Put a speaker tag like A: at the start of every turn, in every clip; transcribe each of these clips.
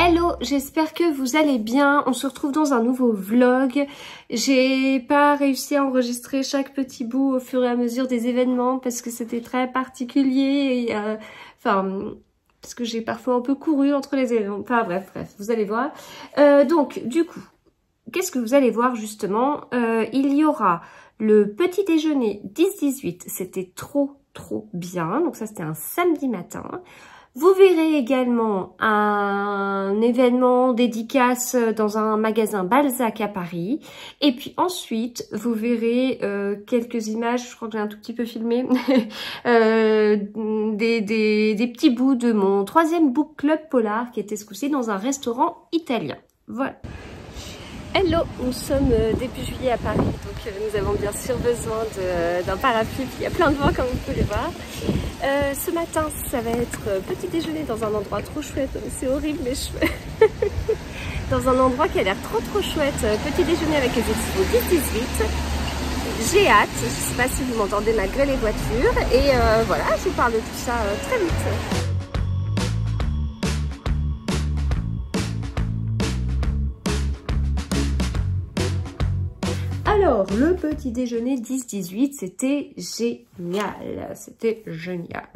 A: Hello, j'espère que vous allez bien. On se retrouve dans un nouveau vlog. J'ai pas réussi à enregistrer chaque petit bout au fur et à mesure des événements parce que c'était très particulier. Et, euh, enfin, parce que j'ai parfois un peu couru entre les événements. Enfin bref, bref, vous allez voir. Euh, donc, du coup, qu'est-ce que vous allez voir justement? Euh, Il y aura le petit déjeuner 10-18. C'était trop, trop bien. Donc ça, c'était un samedi matin. Vous verrez également un événement dédicace dans un magasin Balzac à Paris. Et puis ensuite, vous verrez euh, quelques images, je crois que j'ai un tout petit peu filmé, euh, des, des, des, petits bouts de mon troisième book club polar qui était ce dans un restaurant italien. Voilà. Hello, nous sommes euh, début juillet à Paris, donc euh, nous avons bien sûr besoin d'un parapluie, il y a plein de vent comme vous pouvez voir. Euh, ce matin, ça va être petit déjeuner dans un endroit trop chouette, c'est horrible mes cheveux. dans un endroit qui a l'air trop trop chouette, petit déjeuner avec les expos 10-18. J'ai hâte, je ne sais pas si vous m'entendez malgré les voitures, et voilà, je vous parle de tout ça très vite. Alors, le petit déjeuner 10-18, c'était génial, c'était génial.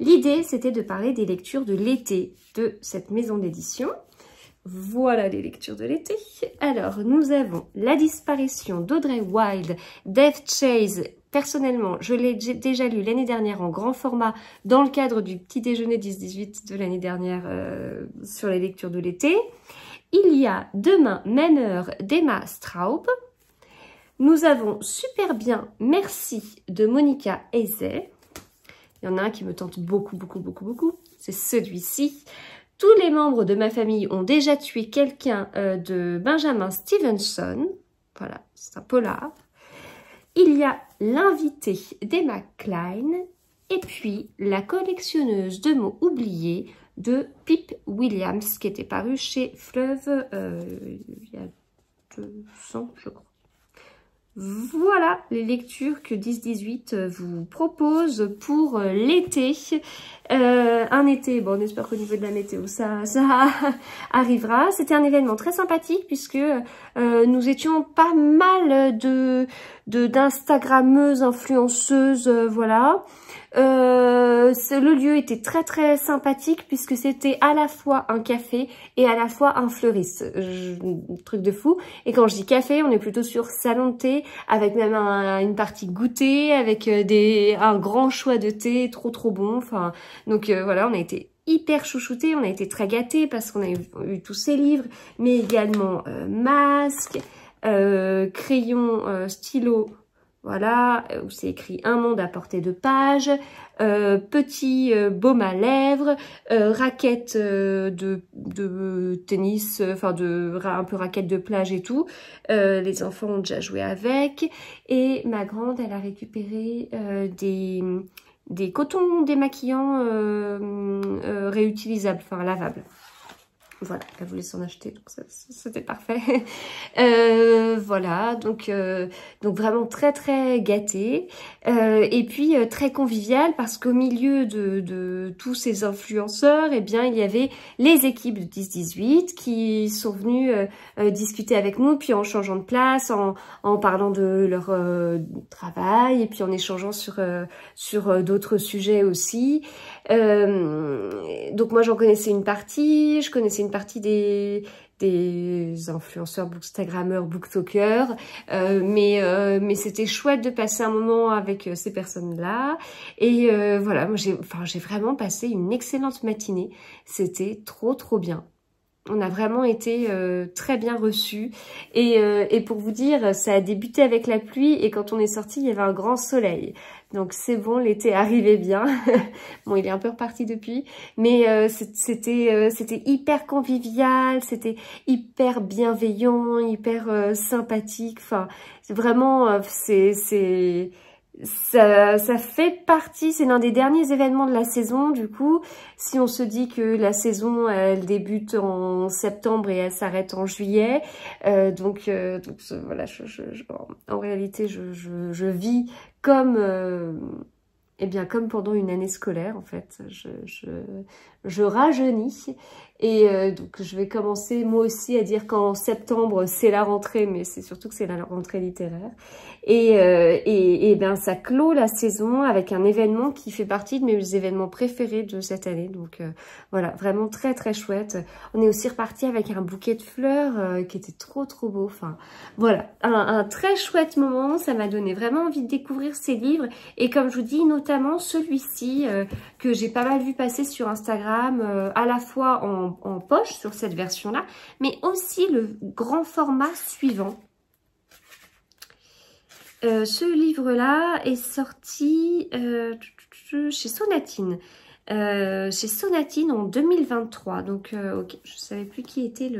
A: L'idée, c'était de parler des lectures de l'été de cette maison d'édition. Voilà les lectures de l'été. Alors, nous avons La disparition d'Audrey Wilde, Death Chase. Personnellement, je l'ai déjà lu l'année dernière en grand format dans le cadre du petit déjeuner 10-18 de l'année dernière euh, sur les lectures de l'été. Il y a Demain, même heure d'Emma Straub. Nous avons Super bien Merci de Monica Ezet. Il y en a un qui me tente beaucoup, beaucoup, beaucoup, beaucoup. C'est celui-ci. Tous les membres de ma famille ont déjà tué quelqu'un euh, de Benjamin Stevenson. Voilà, c'est un polar. Il y a l'invité d'Emma Klein. Et puis, la collectionneuse de mots oubliés de Pip Williams, qui était paru chez Fleuve euh, il y a deux ans, je crois. Voilà les lectures que 10-18 euh, vous propose pour euh, l'été. Euh, un été, bon on espère qu'au niveau de la météo ça, ça arrivera. C'était un événement très sympathique puisque nous étions pas mal de d'instagrammeuses, influenceuses, voilà. Euh, le lieu était très très sympathique puisque c'était à la fois un café et à la fois un fleuriste. truc de fou. Et quand je dis café, on est plutôt sur salon de thé avec même une partie goûter, avec euh, des, un grand choix de thé trop trop bon. Enfin, donc euh, voilà, on a été hyper chouchoutés, on a été très gâtés parce qu'on a eu, tous ces livres, mais également masques, crayons, stylos, voilà, euh, où c'est écrit un monde à portée de page, euh, petit euh, baume à lèvres, raquette de, de, tennis, enfin de un peu raquette de plage et tout. les enfants ont déjà joué avec. Et ma grande, elle a récupéré des, des cotons démaquillants réutilisables, enfin lavables. Voilà, elle voulait s'en acheter, donc c'était parfait. euh, voilà, donc, euh, donc vraiment très très gâté. Euh, et puis euh, très convivial parce qu'au milieu de, de, tous ces influenceurs, eh bien il y avait les équipes de 10-18 qui sont venus euh, discuter avec nous, puis en changeant de place, en, en parlant de leur travail, et puis en échangeant sur, sur d'autres sujets aussi. donc moi j'en connaissais une partie, je connaissais une partie des, influenceurs, bookstagrammeurs, booktalkers, euh, mais euh, mais c'était chouette de passer un moment avec euh, ces personnes-là. Et euh, voilà, j'ai vraiment passé une excellente matinée. C'était trop trop bien. On a vraiment été très bien reçus. Et, pour vous dire, ça a débuté avec la pluie et quand on est sorti, il y avait un grand soleil. Donc c'est bon, l'été arrivait bien. bon, il est un peu reparti depuis. Mais euh, c'était c'était hyper convivial, c'était hyper bienveillant, hyper sympathique. Enfin, vraiment, c'est ça, ça fait partie, c'est l'un des derniers événements de la saison. Du coup, si on se dit que la saison, elle débute en septembre et elle s'arrête en juillet, euh, donc, euh, donc voilà, je, je, en réalité, je, je, vis comme... Euh, eh bien, comme pendant une année scolaire, en fait, je, je, je rajeunis. Et euh, donc, je vais commencer moi aussi à dire qu'en septembre, c'est la rentrée, mais c'est surtout que c'est la rentrée littéraire. Et, euh, et, et, ben, ça clôt la saison avec un événement qui fait partie de mes événements préférés de cette année. Donc, euh, voilà, vraiment très, très chouette. On est aussi reparti avec un bouquet de fleurs qui était trop, trop beau. Enfin, voilà, un, un très chouette moment. Ça m'a donné vraiment envie de découvrir ces livres. Et comme je vous dis, notamment celui-ci que j'ai pas mal vu passer sur Instagram euh, à la fois en, poche sur cette version-là, mais aussi le grand format suivant. Euh, ce livre-là est sorti euh, chez Sonatine. chez Sonatine en 2023. Donc, je ne savais plus qui était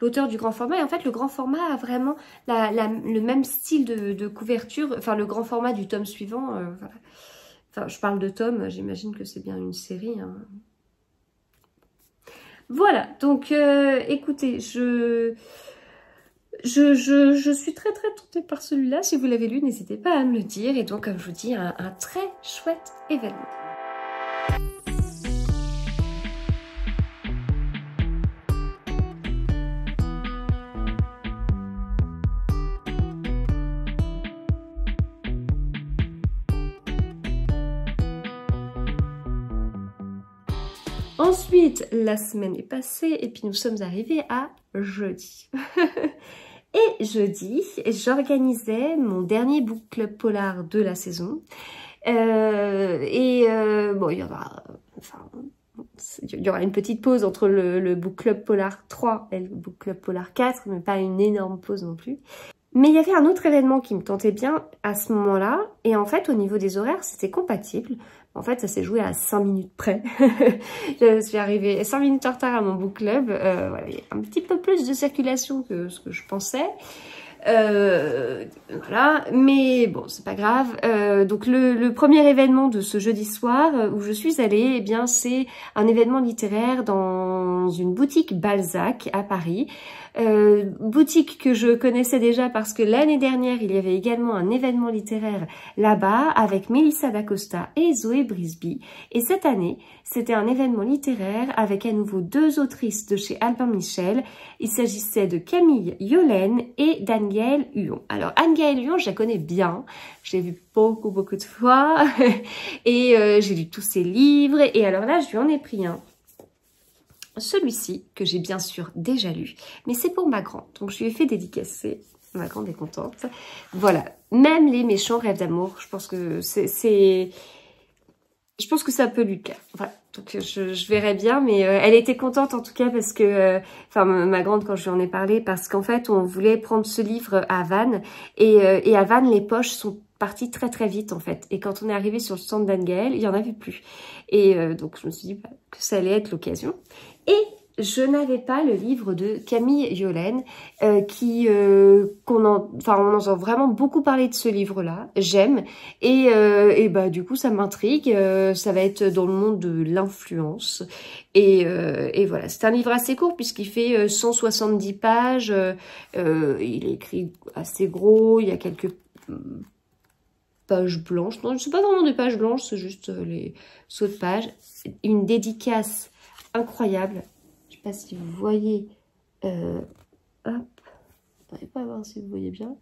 A: l'auteur du grand format. Et en fait, le grand format a vraiment le même style de, couverture. Enfin, le grand format du tome suivant. Enfin, je parle de tome, j'imagine que c'est bien une série. Hein. Voilà, donc euh, écoutez, je, je, je, suis très très tentée par celui-là. Si vous l'avez lu, n'hésitez pas à me le dire. Et donc, comme je vous dis, un très chouette événement. Ensuite, la semaine est passée et puis nous sommes arrivés à jeudi. et jeudi, j'organisais mon dernier book club polar de la saison. Euh, et euh, bon, il y aura... Une petite pause entre le, le, book club polar 3 et le book club polar 4, mais pas une énorme pause non plus. Mais il y avait un autre événement qui me tentait bien à ce moment-là, et en fait, au niveau des horaires, c'était compatible. En fait, ça s'est joué à 5 minutes près. je suis arrivée 5 minutes en retard à mon book club. Euh, il y a un petit peu plus de circulation que ce que je pensais. Euh, voilà, mais bon, c'est pas grave. Euh, donc le, le, premier événement de ce jeudi soir où je suis allée, eh bien c'est un événement littéraire dans une boutique Balzac à Paris. Euh, boutique que je connaissais déjà parce que l'année dernière, il y avait également un événement littéraire là-bas avec Melissa D'Acosta et Zoé Brisby. Et cette année, c'était un événement littéraire avec à nouveau deux autrices de chez Albin Michel. Il s'agissait de Camille Yolène et d'Anne-Gaëlle Huon. Alors Anne-Gaëlle Huon, je la connais bien. Je l'ai vue beaucoup, beaucoup de fois. et euh, j'ai lu tous ses livres. Et alors là, je lui en ai pris un celui-ci, que j'ai bien sûr déjà lu, mais c'est pour ma grande. Donc, je lui ai fait dédicacer. Ma grande est contente. Voilà. Même les méchants rêves d'amour, je pense que c'est... Je pense que ça peut lui plaire. Voilà. Donc, je, je verrai bien, mais euh, elle était contente en tout cas parce que... Euh, enfin, ma grande, quand je lui en ai parlé, parce qu'en fait, on voulait prendre ce livre à Vannes. Et, euh, et à Vannes, les poches sont parties très très vite en fait. Et quand on est arrivé sur le stand d'Anne-Gaëlle, il n'y en avait plus. Et donc je me suis dit bah, que ça allait être l'occasion. Et je n'avais pas le livre de Camille Yolène, euh, qui euh, qu'on en, enfin on entend vraiment beaucoup parler de ce livre-là. J'aime et, euh, et bah du coup ça m'intrigue. ça va être dans le monde de l'influence et, et voilà. C'est un livre assez court puisqu'il fait 170 pages. il est écrit assez gros. Il y a quelques pages blanches. Non, c'est pas vraiment des pages blanches, c'est juste les sauts de pages. Une dédicace incroyable. Je sais pas si vous voyez. Euh, hop. Je pas voir si vous voyez bien.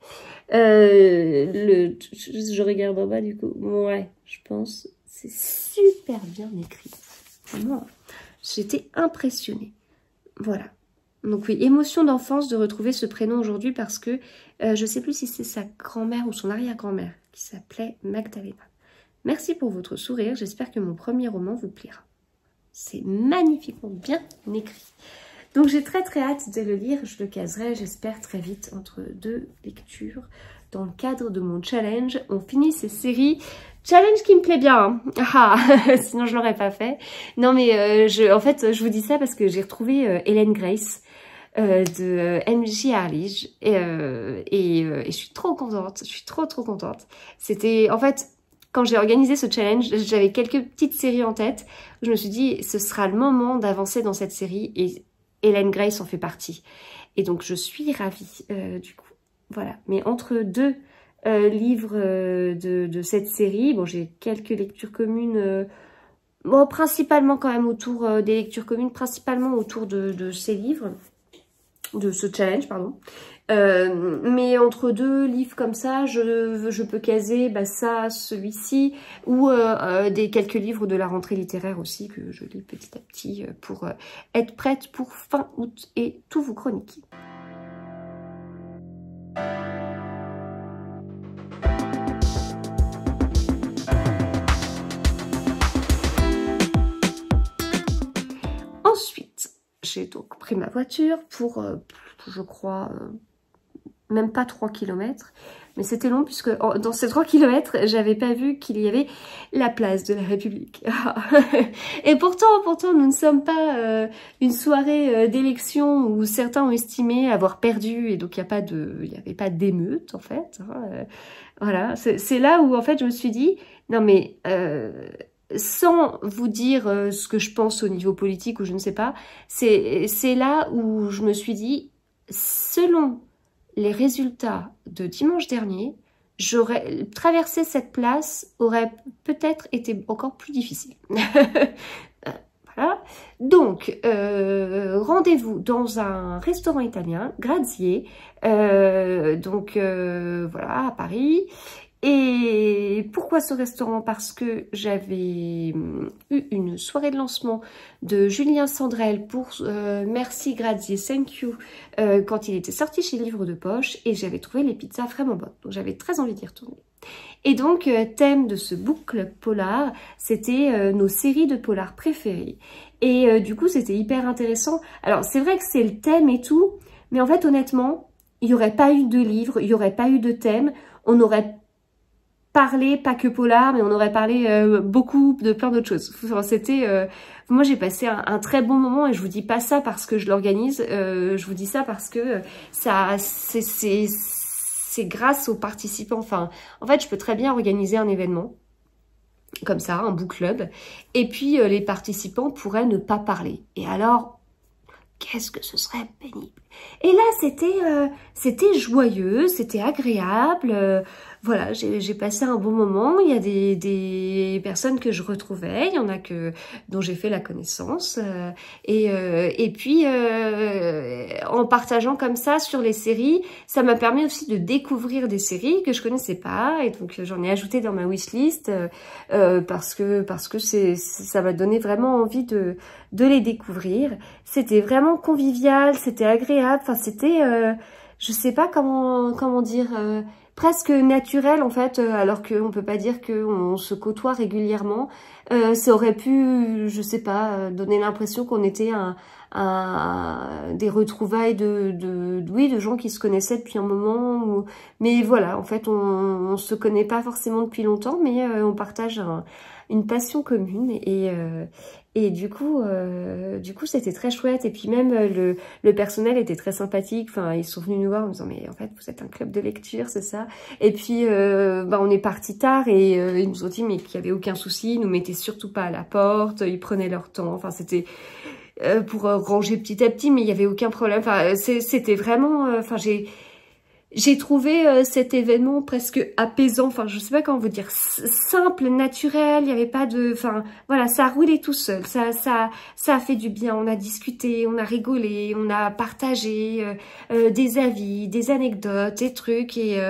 A: Euh, je, regarde en bas du coup. Ouais, je pense. C'est super bien écrit. Vraiment, j'étais impressionnée. Voilà. Donc oui, émotion d'enfance de retrouver ce prénom aujourd'hui parce que euh, je ne sais plus si c'est sa grand-mère ou son arrière-grand-mère qui s'appelait Magdalena. Merci pour votre sourire, j'espère que mon premier roman vous plaira. C'est magnifiquement bien écrit. Donc j'ai très très hâte de le lire. Je le caserai, j'espère, très vite entre deux lectures. Dans le cadre de mon challenge, on finit ces séries. Challenge qui me plaît bien. Hein. Ah, sinon je l'aurais pas fait. Non mais euh, je, en fait, je vous dis ça parce que j'ai retrouvé euh, Hélène Grace. Euh, de MJ Arlige et, et, et, je suis trop contente, je suis trop trop contente. C'était en fait quand j'ai organisé ce challenge, j'avais quelques petites séries en tête. je me suis dit, ce sera le moment d'avancer dans cette série et Hélène Grace en fait partie. Et donc, je suis ravie euh, du coup. Voilà. Mais entre deux livres de, de, cette série. Bon, j'ai quelques lectures communes Bon, principalement quand même autour euh, des lectures communes, principalement autour de, ces livres, de ce challenge, pardon. Euh, mais entre deux livres comme ça, je, peux caser bah, ça, celui-ci, ou euh, des quelques livres de la rentrée littéraire aussi, que je lis petit à petit pour être prête pour fin août et tout vous chroniquer. j'ai donc pris ma voiture pour, euh, je crois, euh, même pas 3 km. Mais c'était long puisque dans ces 3 km, j'avais pas vu qu'il y avait la place de la République. et pourtant, pourtant, nous ne sommes pas euh, une soirée d'élection où certains ont estimé avoir perdu et donc il n'y avait pas d'émeute en fait. Hein, voilà, c'est là où en fait je me suis dit, non mais sans vous dire euh, ce que je pense au niveau politique ou je ne sais pas, c'est là où je me suis dit, selon les résultats de dimanche dernier, j'aurais traversé cette place aurait peut-être été encore plus difficile. Euh, voilà. Donc, euh, rendez-vous dans un restaurant italien, Grazier, donc voilà, à Paris. Et pourquoi ce restaurant? Parce que j'avais hum, eu une soirée de lancement de Julien Sandrel pour euh, Merci Grazier, Thank You euh, quand il était sorti chez Livre de Poche et j'avais trouvé les pizzas vraiment bonnes. Donc j'avais très envie d'y retourner. Et donc, euh, thème de ce book club polar, c'était nos séries de polar préférées. Et du coup, c'était hyper intéressant. Alors, c'est vrai que c'est le thème et tout, mais en fait, honnêtement, il n'y aurait pas eu de livre, il n'y aurait pas eu de thème, on aurait parler, pas que polar, mais on aurait parlé euh, beaucoup de plein d'autres choses. C'était, euh, moi j'ai passé un, très bon moment et je vous dis pas ça parce que je l'organise, euh, je vous dis ça parce que ça, c'est grâce aux participants. Enfin, en fait, je peux très bien organiser un événement comme ça, un book club, et puis les participants pourraient ne pas parler. Et alors, qu'est-ce que ce serait pénible? Et là, c'était c'était joyeux, c'était agréable voilà, j'ai passé un bon moment. Il y a des, des, personnes que je retrouvais, il y en a que dont j'ai fait la connaissance. Euh, et, euh, et puis, euh, en partageant comme ça sur les séries, ça m'a permis aussi de découvrir des séries que je connaissais pas. Et donc, j'en ai ajouté dans ma wishlist parce que parce que c'est ça m'a donné vraiment envie de de les découvrir. C'était vraiment convivial, c'était agréable. Enfin, c'était, je sais pas comment comment dire presque naturel en fait, euh, alors qu'on peut pas dire qu'on se côtoie régulièrement. Euh, ça aurait pu, je sais pas, euh, donner l'impression qu'on était un, des retrouvailles de, de, de gens qui se connaissaient depuis un moment. Mais voilà, en fait, on, on se connaît pas forcément depuis longtemps, mais on partage une passion commune et, et du coup, euh, du coup, c'était très chouette. Et puis même euh, le, le, personnel était très sympathique. Enfin, ils sont venus nous voir en disant mais en fait vous êtes un club de lecture, c'est ça? Et puis euh, bah, on est parti tard et ils nous ont dit mais qu'il y avait aucun souci, ils nous mettaient surtout pas à la porte, ils prenaient leur temps. Enfin c'était pour ranger petit à petit, mais il y avait aucun problème. Enfin c'était vraiment. Enfin j'ai j'ai trouvé euh, cet événement presque apaisant, enfin je sais pas comment vous dire, simple, naturel, il n'y avait pas de... Enfin voilà, ça a roulé tout seul, ça, ça, ça a fait du bien, on a discuté, on a rigolé, on a partagé euh, euh, des avis, des anecdotes, des trucs et...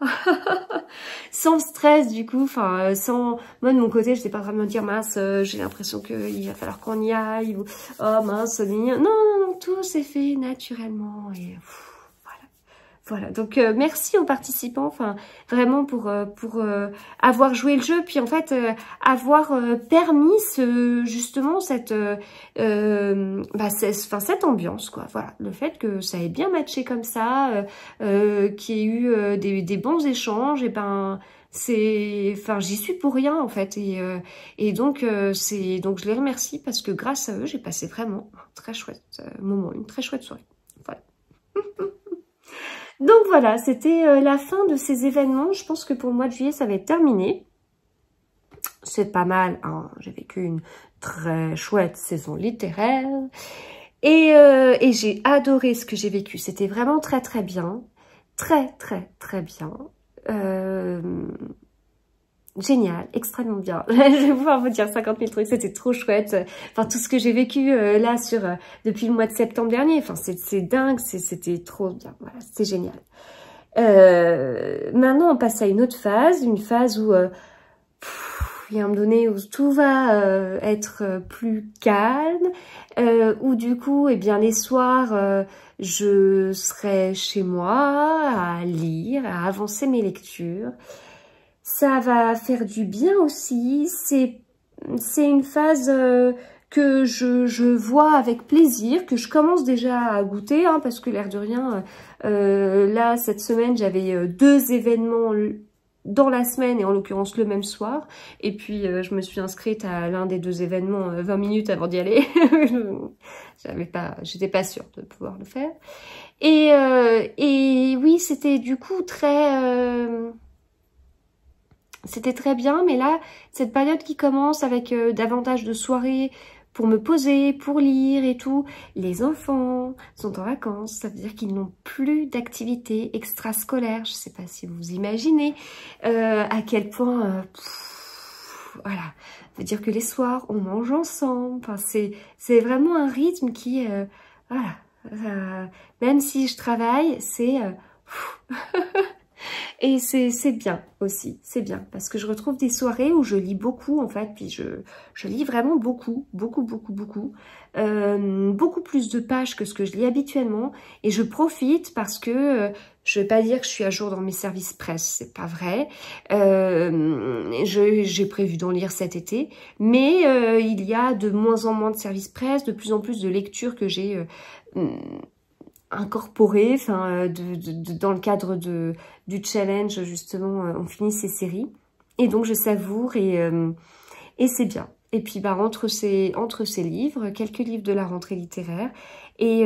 A: sans stress du coup, enfin sans moi de mon côté, je n'étais pas me dire mince, j'ai l'impression qu'il va falloir qu'on y aille ou oh mince, non tout s'est fait naturellement et. Voilà, donc euh, merci aux participants, enfin vraiment pour euh, pour euh, avoir joué le jeu, puis en fait avoir permis ce justement cette bah, cette ambiance quoi. Voilà, le fait que ça ait bien matché comme ça, qu'il y ait eu des, des, bons échanges, et ben c'est enfin j'y suis pour rien en fait. Et, et donc c'est donc je les remercie parce que grâce à eux j'ai passé vraiment un très chouette moment une très chouette soirée. Voilà Donc voilà, c'était euh, la fin de ces événements. Je pense que pour le mois de juillet, ça va être terminé. C'est pas mal, hein. j'ai vécu une très chouette saison littéraire. Et, euh, et j'ai adoré ce que j'ai vécu. C'était vraiment très très bien. très très très bien. Euh, génial, extrêmement bien. je vais pouvoir vous dire 50 000 trucs, c'était trop chouette. Enfin, tout ce que j'ai vécu euh, là sur euh, depuis le mois de septembre dernier, enfin, c'est dingue, c'était trop bien. Voilà, c'était génial. Euh, maintenant, on passe à une autre phase, une phase où il y a un moment donné où tout va être plus calme, où du coup, eh bien, les soirs, je serai chez moi à lire, à avancer mes lectures. Ça va faire du bien aussi. C'est une phase euh, que je, je, vois avec plaisir, que je commence déjà à goûter, hein, parce que l'air de rien, euh, là, cette semaine, j'avais euh, deux événements dans la semaine, et en l'occurrence le même soir, et puis je me suis inscrite à l'un des deux événements 20 minutes avant d'y aller, j'avais pas, j'étais pas sûre de pouvoir le faire, et, et oui, c'était du coup très c'était très bien, mais là, cette période qui commence avec euh, davantage de soirées pour me poser, pour lire et tout, les enfants sont en vacances, ça veut dire qu'ils n'ont plus d'activités extrascolaires. Je ne sais pas si vous imaginez euh, à quel point... Euh, voilà, ça veut dire que les soirs, on mange ensemble. Enfin, c'est vraiment un rythme qui... voilà, même si je travaille, c'est... Et c'est bien aussi, c'est bien, parce que je retrouve des soirées où je lis beaucoup en fait, puis je, je lis vraiment beaucoup, beaucoup, beaucoup, beaucoup, euh, beaucoup plus de pages que ce que je lis habituellement, et je profite parce que euh, je vais pas dire que je suis à jour dans mes services presse, c'est pas vrai. Euh, J'ai prévu d'en lire cet été, mais euh, il y a de moins en moins de services presse, de plus en plus de lectures que j'ai incorporé, enfin, euh, dans le cadre de, du challenge, justement, euh, on finit ces séries. Et donc, je savoure et, euh, et c'est bien. Et puis, bah, entre ces, entre ces livres, quelques livres de la rentrée littéraire, et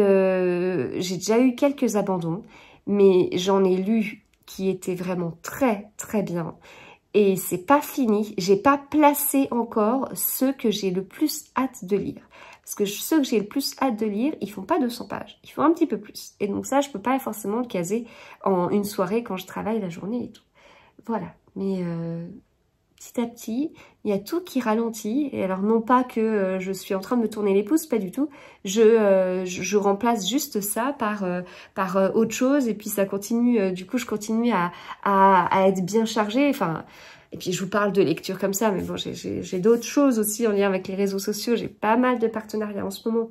A: j'ai déjà eu quelques abandons, mais j'en ai lu qui étaient vraiment très, très bien. Et c'est pas fini, j'ai pas placé encore ceux que j'ai le plus hâte de lire. Parce que ceux que j'ai le plus hâte de lire, ils font pas 200 pages, ils font un petit peu plus. Et donc ça, je peux pas forcément le caser en une soirée quand je travaille la journée et tout. Voilà, mais euh, petit à petit, il y a tout qui ralentit. Et alors non pas que euh, je suis en train de me tourner les pouces, pas du tout. Je, euh, je, remplace juste ça par, par autre chose et puis ça continue, du coup je continue à, à, à être bien chargée. Enfin, et puis, je vous parle de lecture comme ça, mais bon, j'ai d'autres choses aussi en lien avec les réseaux sociaux. J'ai pas mal de partenariats en ce moment,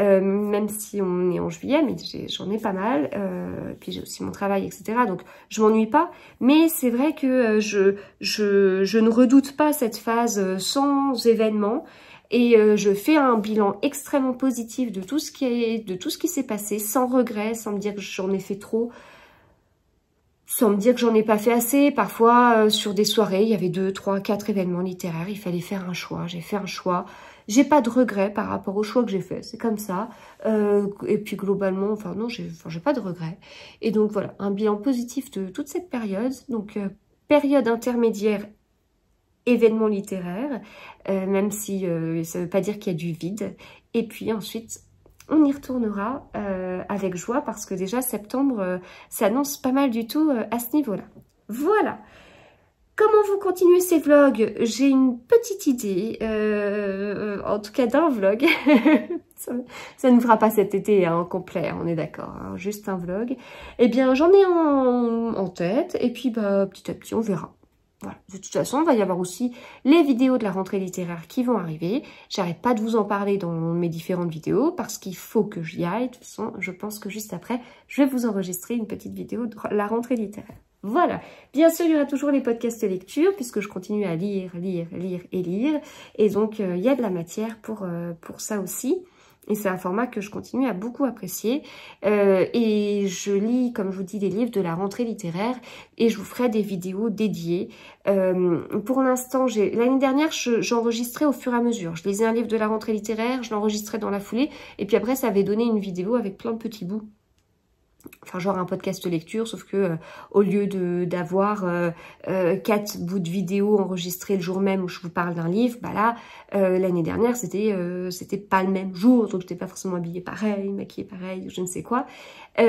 A: euh, même si on est en juillet, mais j'en ai, pas mal. Euh, puis, j'ai aussi mon travail, etc. Donc, je m'ennuie pas. Mais c'est vrai que euh, je, je, ne redoute pas cette phase sans événement. Et je fais un bilan extrêmement positif de tout ce qui est, de tout ce qui s'est passé, sans regret, sans me dire que j'en ai fait trop sans me dire que j'en ai pas fait assez. Parfois, sur des soirées, il y avait deux, trois, quatre événements littéraires. Il fallait faire un choix. J'ai fait un choix. J'ai pas de regrets par rapport au choix que j'ai fait. C'est comme ça. Euh, et puis globalement, enfin non, j'ai pas de regrets. Et donc voilà, un bilan positif de toute cette période. Donc euh, période intermédiaire événement littéraire, même si ça veut pas dire qu'il y a du vide. Et puis ensuite, on y retournera euh, avec joie parce que déjà septembre euh, s'annonce pas mal du tout euh, à ce niveau-là. Voilà Comment vous continuez ces vlogs? J'ai une petite idée, en tout cas d'un vlog. ça, ne fera pas cet été en complet, on est d'accord, hein, juste un vlog. Eh bien, j'en ai en, en, tête et puis bah, petit à petit, on verra. De toute façon, il va y avoir aussi les vidéos de la rentrée littéraire qui vont arriver. J'arrête pas de vous en parler dans mes différentes vidéos parce qu'il faut que j'y aille. De toute façon, je pense que juste après, je vais vous enregistrer une petite vidéo de la rentrée littéraire. Voilà. Bien sûr, il y aura toujours les podcasts lecture puisque je continue à lire, lire, lire et lire. Et donc, euh, il y a de la matière pour, euh, pour ça aussi. Et c'est un format que je continue à beaucoup apprécier. Euh, et je lis, comme je vous dis, des livres de la rentrée littéraire et je vous ferai des vidéos dédiées. Pour l'instant, l'année dernière, j'enregistrais au fur et à mesure. Je lisais un livre de la rentrée littéraire, je l'enregistrais dans la foulée et puis après, ça avait donné une vidéo avec plein de petits bouts enfin genre un podcast lecture, sauf que euh, au lieu d'avoir euh, euh, quatre bouts de vidéo enregistrés le jour même où je vous parle d'un livre, bah là l'année dernière c'était c'était pas le même jour, donc j'étais pas forcément habillée pareil, maquillée pareil, je ne sais quoi. là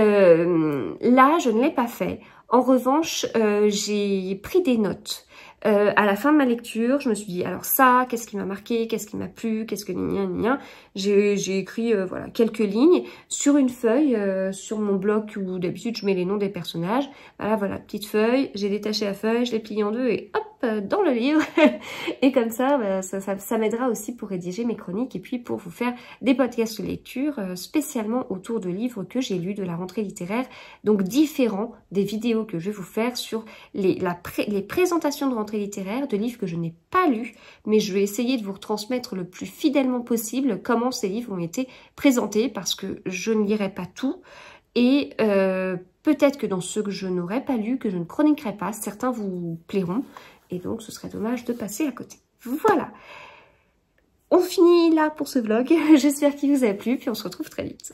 A: je ne l'ai pas fait. En revanche, j'ai pris des notes. Euh, à la fin de ma lecture, je me suis dit, alors ça, qu'est-ce qui m'a marqué, qu'est-ce qui m'a plu, qu'est-ce que J'ai écrit euh, voilà quelques lignes sur une feuille, euh, sur mon blog où d'habitude je mets les noms des personnages. Voilà, voilà, petite feuille, j'ai détaché la feuille, je l'ai pliée en deux et hop, euh, dans le livre. et comme ça, bah, ça, m'aidera aussi pour rédiger mes chroniques et puis pour vous faire des podcasts de lecture euh, spécialement autour de livres que j'ai lus de la rentrée littéraire. Donc différents des vidéos que je vais vous faire sur les, les présentations de rentrée littéraire de livres que je n'ai pas lus. Mais je vais essayer de vous retransmettre le plus fidèlement possible comment ces livres ont été présentés parce que je ne lirai pas tout. Et euh, peut-être que dans ceux que je n'aurais pas lus, que je ne chroniquerai pas, certains vous plairont. Et donc, ce serait dommage de passer à côté. Voilà. On finit là pour ce vlog. J'espère qu'il vous a plu, puis on se retrouve très vite.